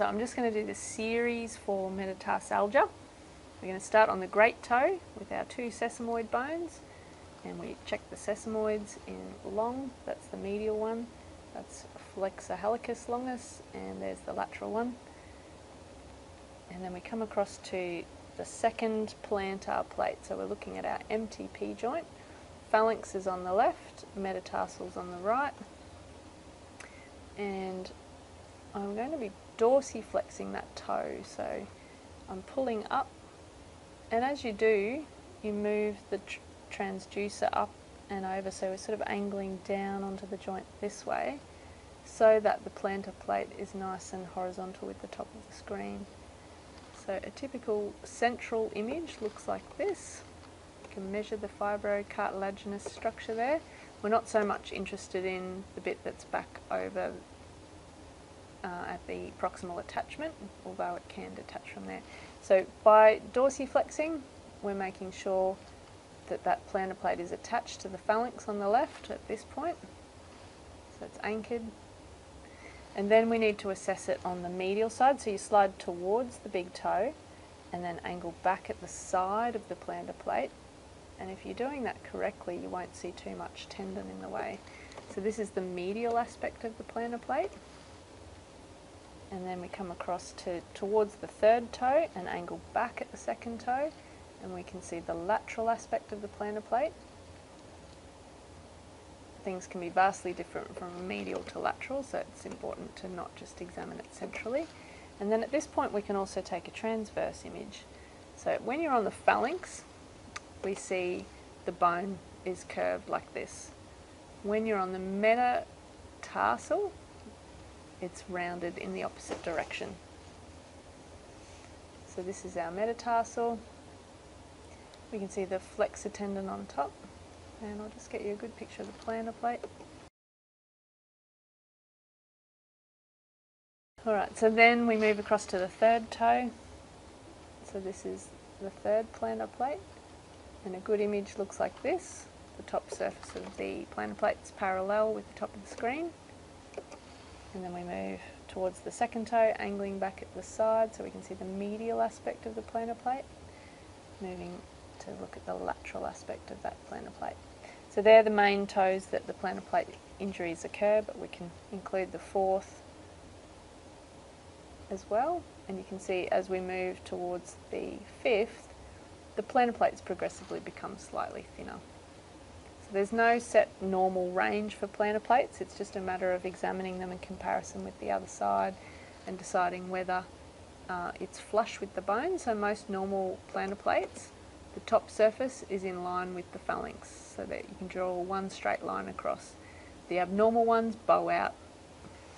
So I'm just going to do the series for metatarsalgia. We're going to start on the great toe with our two sesamoid bones and we check the sesamoids in long, that's the medial one, that's flexor hallucis longus and there's the lateral one. And then we come across to the second plantar plate, so we're looking at our MTP joint. Phalanx is on the left, metatarsals on the right. And I'm going to be dorsiflexing that toe, so I'm pulling up. And as you do, you move the tr transducer up and over, so we're sort of angling down onto the joint this way, so that the plantar plate is nice and horizontal with the top of the screen. So a typical central image looks like this. You can measure the fibrocartilaginous structure there. We're not so much interested in the bit that's back over uh, at the proximal attachment, although it can detach from there. So by dorsiflexing, we're making sure that that plantar plate is attached to the phalanx on the left at this point. So it's anchored and then we need to assess it on the medial side. So you slide towards the big toe and then angle back at the side of the plantar plate. And if you're doing that correctly, you won't see too much tendon in the way. So this is the medial aspect of the plantar plate. And then we come across to towards the third toe and angle back at the second toe. And we can see the lateral aspect of the plantar plate things can be vastly different from medial to lateral, so it's important to not just examine it centrally. And then at this point we can also take a transverse image. So when you're on the phalanx, we see the bone is curved like this. When you're on the metatarsal, it's rounded in the opposite direction. So this is our metatarsal. We can see the flexor tendon on top and I'll just get you a good picture of the plantar plate. Alright, so then we move across to the third toe. So this is the third plantar plate and a good image looks like this. The top surface of the plantar plate is parallel with the top of the screen. And then we move towards the second toe, angling back at the side so we can see the medial aspect of the plantar plate. Moving to look at the lateral aspect of that plantar plate. So they're the main toes that the plantar plate injuries occur, but we can include the fourth as well. And you can see as we move towards the fifth, the plantar plates progressively become slightly thinner. There's no set normal range for plantar plates, it's just a matter of examining them in comparison with the other side and deciding whether uh, it's flush with the bone. So most normal plantar plates the top surface is in line with the phalanx so that you can draw one straight line across. The abnormal ones bow out.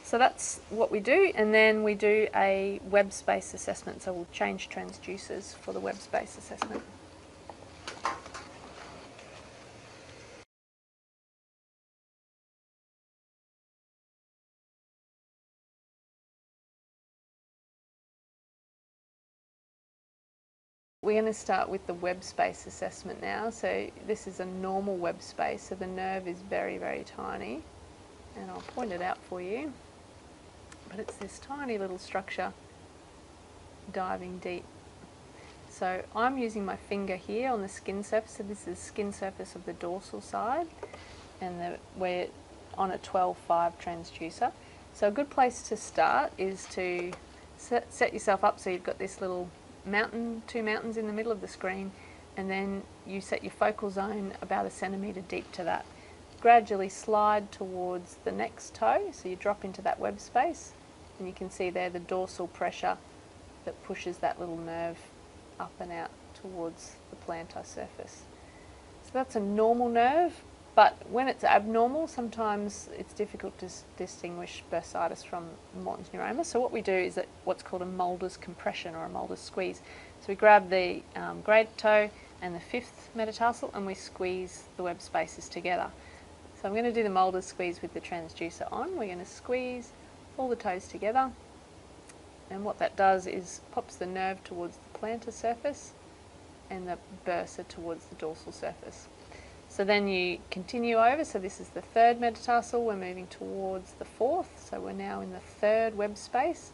So that's what we do and then we do a web space assessment. So we'll change transducers for the web space assessment. We're going to start with the web space assessment now. So this is a normal web space, so the nerve is very, very tiny. And I'll point it out for you. But it's this tiny little structure diving deep. So I'm using my finger here on the skin surface. So this is the skin surface of the dorsal side. And the, we're on a 12-5 transducer. So a good place to start is to set, set yourself up so you've got this little mountain, two mountains in the middle of the screen, and then you set your focal zone about a centimetre deep to that. Gradually slide towards the next toe, so you drop into that web space, and you can see there the dorsal pressure that pushes that little nerve up and out towards the plantar surface. So that's a normal nerve, but when it's abnormal, sometimes it's difficult to distinguish bursitis from Morton's neuroma. So what we do is what's called a Mulder's compression or a Mulder's squeeze. So we grab the um, great toe and the fifth metatarsal and we squeeze the web spaces together. So I'm going to do the Mulder's squeeze with the transducer on. We're going to squeeze all the toes together. And what that does is pops the nerve towards the plantar surface and the bursa towards the dorsal surface. So then you continue over, so this is the third metatarsal, we're moving towards the fourth, so we're now in the third web space.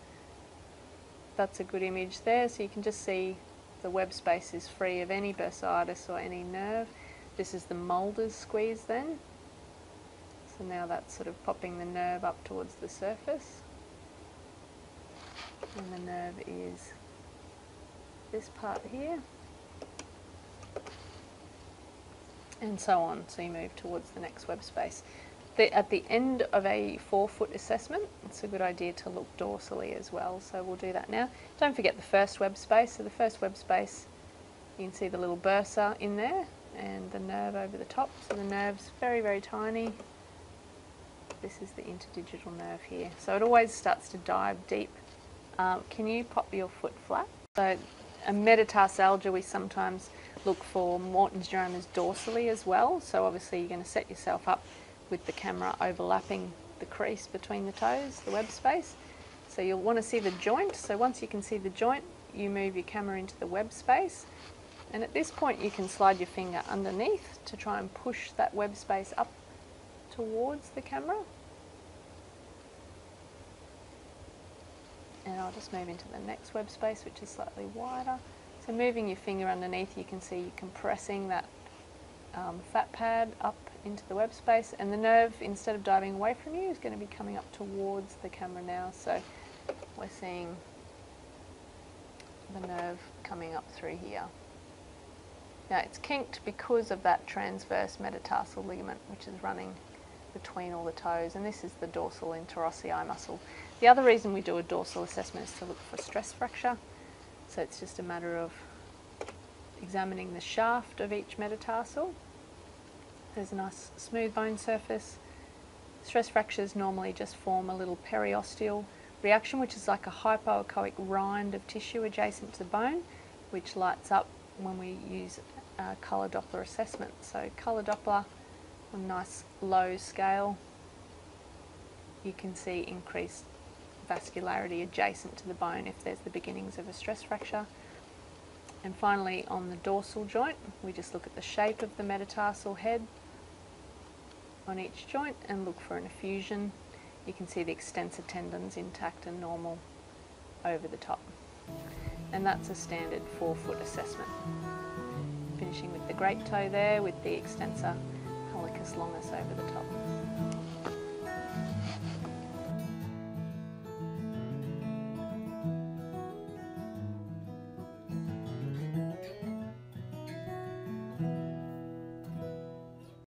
that's a good image there. So you can just see the web space is free of any bursitis or any nerve. This is the Mulder's squeeze then. So now that's sort of popping the nerve up towards the surface. And the nerve is this part here. And so on, so you move towards the next web space. The, at the end of a forefoot assessment, it's a good idea to look dorsally as well, so we'll do that now. Don't forget the first web space, so the first web space, you can see the little bursa in there and the nerve over the top, so the nerve's very, very tiny. This is the interdigital nerve here. So it always starts to dive deep. Um, can you pop your foot flat? So a metatarsalgia, we sometimes look for Morton's neuromas dorsally as well. So obviously you're going to set yourself up with the camera overlapping the crease between the toes, the web space. So you'll want to see the joint. So once you can see the joint, you move your camera into the web space. And at this point you can slide your finger underneath to try and push that web space up towards the camera. And I'll just move into the next web space which is slightly wider. So moving your finger underneath you can see you're compressing that um, fat pad up into the web space and the nerve instead of diving away from you is going to be coming up towards the camera now so we're seeing the nerve coming up through here. Now it's kinked because of that transverse metatarsal ligament which is running between all the toes and this is the dorsal interossei muscle. The other reason we do a dorsal assessment is to look for stress fracture so it's just a matter of examining the shaft of each metatarsal. There's a nice smooth bone surface. Stress fractures normally just form a little periosteal reaction which is like a hypoechoic rind of tissue adjacent to the bone which lights up when we use uh, colour Doppler assessment. So colour Doppler on a nice low scale you can see increased vascularity adjacent to the bone if there's the beginnings of a stress fracture. And finally on the dorsal joint we just look at the shape of the metatarsal head on each joint and look for an effusion. You can see the extensor tendons intact and normal over the top. And that's a standard forefoot assessment finishing with the great toe there with the extensor hallucis longus over the top.